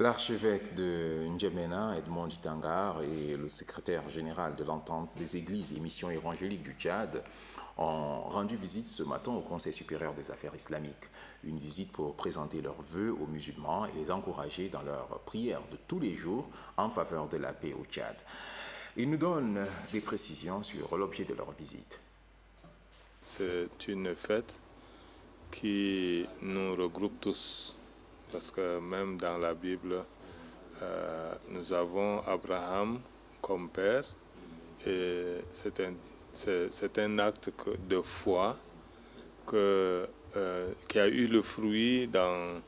L'archevêque de N'Djamena, Edmond Ditangar, et le secrétaire général de l'entente des églises et missions évangéliques du Tchad ont rendu visite ce matin au Conseil supérieur des affaires islamiques. Une visite pour présenter leurs vœux aux musulmans et les encourager dans leurs prières de tous les jours en faveur de la paix au Tchad. Ils nous donnent des précisions sur l'objet de leur visite. C'est une fête qui nous regroupe tous parce que même dans la Bible, euh, nous avons Abraham comme père et c'est un, un acte de foi que, euh, qui a eu le fruit dans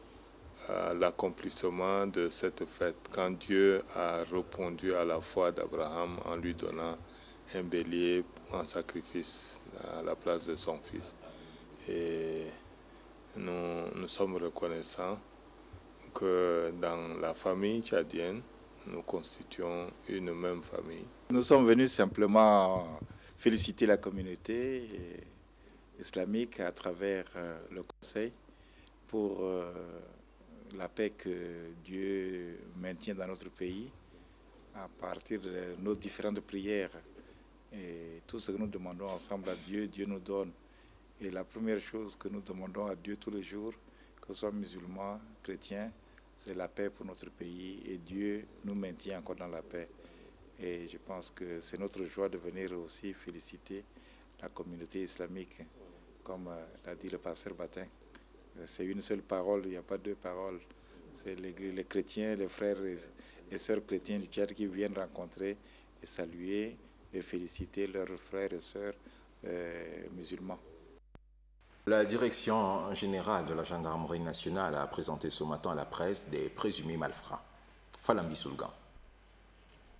euh, l'accomplissement de cette fête, quand Dieu a répondu à la foi d'Abraham en lui donnant un bélier en sacrifice à la place de son fils. Et nous, nous sommes reconnaissants que dans la famille tchadienne, nous constituons une même famille. Nous sommes venus simplement féliciter la communauté islamique à travers euh, le Conseil pour euh, la paix que Dieu maintient dans notre pays à partir de nos différentes prières. Et tout ce que nous demandons ensemble à Dieu, Dieu nous donne. Et la première chose que nous demandons à Dieu tous les jours, que ce soit musulmans, chrétiens, c'est la paix pour notre pays et Dieu nous maintient encore dans la paix. Et je pense que c'est notre joie de venir aussi féliciter la communauté islamique, comme euh, l'a dit le pasteur Batin. C'est une seule parole, il n'y a pas deux paroles. C'est les, chrétiens, les frères et, sœurs chrétiens du Tchad qui viennent rencontrer et saluer et féliciter leurs frères et sœurs euh, musulmans. La direction générale de la gendarmerie nationale a présenté ce matin à la presse des présumés malfrats. Falambi Soulgan.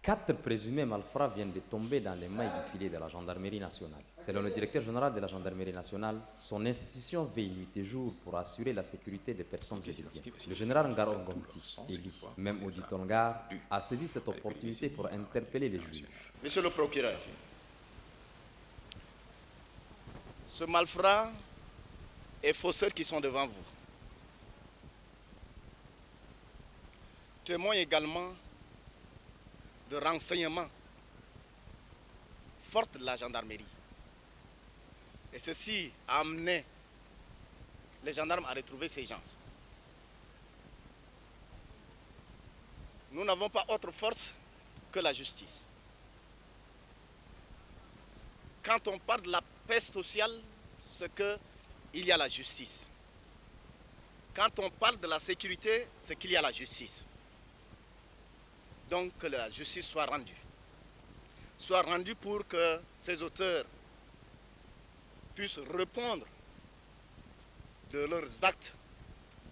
Quatre présumés malfrats viennent de tomber dans les mailles du filet de la gendarmerie nationale. Selon le directeur général de la gendarmerie nationale, son institution veille nuit et jour pour assurer la sécurité des personnes et des biens. Le général Ngaro Ngomti, élu, même Audit Ngar, a saisi cette opportunité pour interpeller les juges. Monsieur le procureur, ce malfrat et faussaires qui sont devant vous témoignent également de renseignements fortes de la gendarmerie. Et ceci a amené les gendarmes à retrouver ces gens. Nous n'avons pas autre force que la justice. Quand on parle de la paix sociale, c'est qu'il y a la justice. Quand on parle de la sécurité, c'est qu'il y a la justice donc que la justice soit rendue. Soit rendue pour que ces auteurs puissent répondre de leurs actes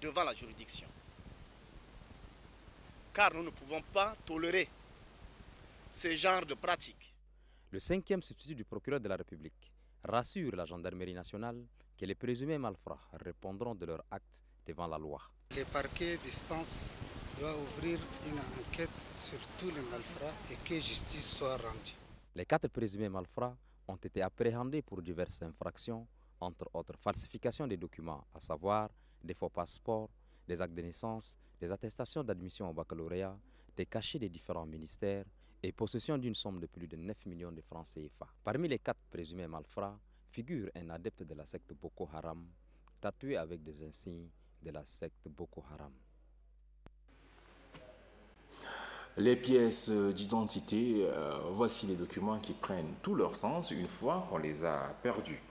devant la juridiction. Car nous ne pouvons pas tolérer ce genre de pratiques. Le cinquième substitut du procureur de la République rassure la gendarmerie nationale que les présumés malfrats répondront de leurs actes devant la loi. Les parquets distance doit ouvrir une enquête sur tous les malfrats et que justice soit rendue. Les quatre présumés malfrats ont été appréhendés pour diverses infractions, entre autres falsification des documents, à savoir des faux passeports, des actes de naissance, des attestations d'admission au baccalauréat, des cachets des différents ministères et possession d'une somme de plus de 9 millions de francs CFA. Parmi les quatre présumés malfrats figure un adepte de la secte Boko Haram, tatoué avec des insignes de la secte Boko Haram. Les pièces d'identité, euh, voici les documents qui prennent tout leur sens une fois qu'on les a perdus.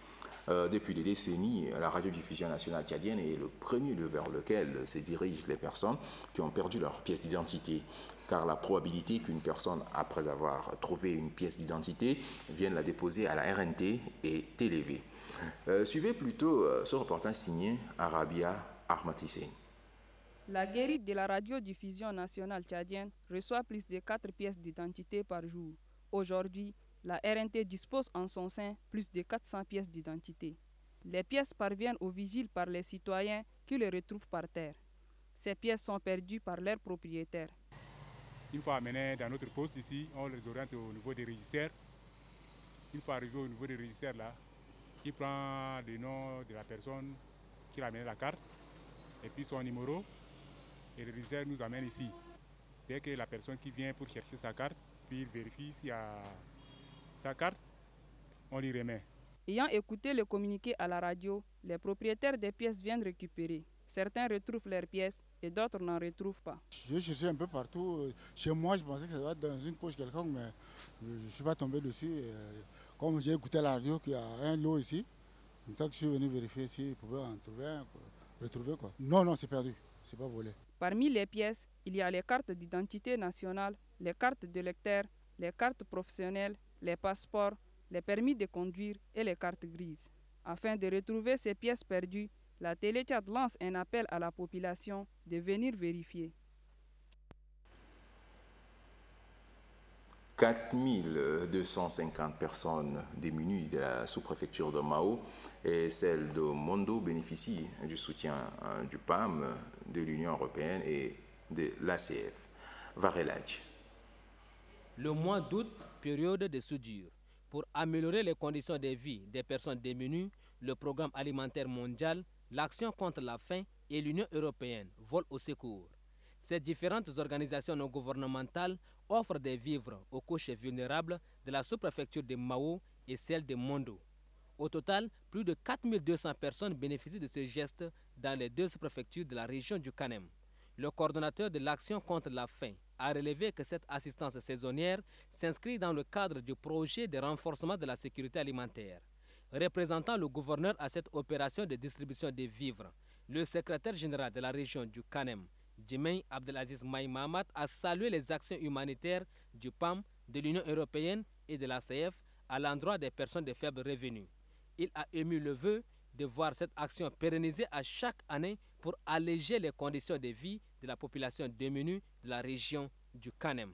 Euh, depuis des décennies, la radiodiffusion nationale tchadienne est le premier lieu vers lequel se dirigent les personnes qui ont perdu leur pièce d'identité. Car la probabilité qu'une personne, après avoir trouvé une pièce d'identité, vienne la déposer à la RNT est élevée. Euh, suivez plutôt ce reportage signé Arabia Armatissé. La guérite de la radiodiffusion nationale tchadienne reçoit plus de 4 pièces d'identité par jour. Aujourd'hui, la RNT dispose en son sein plus de 400 pièces d'identité. Les pièces parviennent aux vigiles par les citoyens qui les retrouvent par terre. Ces pièces sont perdues par leurs propriétaires. Une fois amenées dans notre poste ici, on les oriente au niveau des registres. Une fois arrivé au niveau des registres là, il prend le nom de la personne qui a amené la carte et puis son numéro et le régisseur nous amène ici. Dès que la personne qui vient pour chercher sa carte, puis il vérifie s'il y a sa carte, on lui remet. Ayant écouté le communiqué à la radio, les propriétaires des pièces viennent récupérer. Certains retrouvent leurs pièces et d'autres n'en retrouvent pas. J'ai cherché un peu partout. Chez moi, je pensais que ça doit être dans une poche quelconque, mais je ne suis pas tombé dessus. Comme j'ai écouté la radio qu'il y a un lot ici, comme ça que je suis venu vérifier si je pouvais en trouver un, retrouver. Quoi. Non, non, c'est perdu, c'est pas volé. Parmi les pièces, il y a les cartes d'identité nationale, les cartes de lecteur, les cartes professionnelles, les passeports, les permis de conduire et les cartes grises. Afin de retrouver ces pièces perdues, la Téléchat lance un appel à la population de venir vérifier. 4250 personnes démunies de la sous-préfecture de Mao et celle de Mondo bénéficient du soutien hein, du PAM, de l'Union européenne et de l'ACF. Varelage. Le mois d'août, période de soudure. Pour améliorer les conditions de vie des personnes démunies, le programme alimentaire mondial, l'Action contre la faim et l'Union européenne volent au secours. Ces différentes organisations non gouvernementales offrent des vivres aux couches vulnérables de la sous-préfecture de Mao et celle de Mondo. Au total, plus de 4200 personnes bénéficient de ce geste dans les deux sous-préfectures de la région du Canem. Le coordonnateur de l'action contre la faim a relevé que cette assistance saisonnière s'inscrit dans le cadre du projet de renforcement de la sécurité alimentaire. Représentant le gouverneur à cette opération de distribution des vivres, le secrétaire général de la région du Canem, Djemain Abdelaziz Maï a salué les actions humanitaires du PAM, de l'Union européenne et de l'ACF à l'endroit des personnes de faible revenu. Il a ému le vœu de voir cette action pérennisée à chaque année pour alléger les conditions de vie de la population démunie de la région du Canem.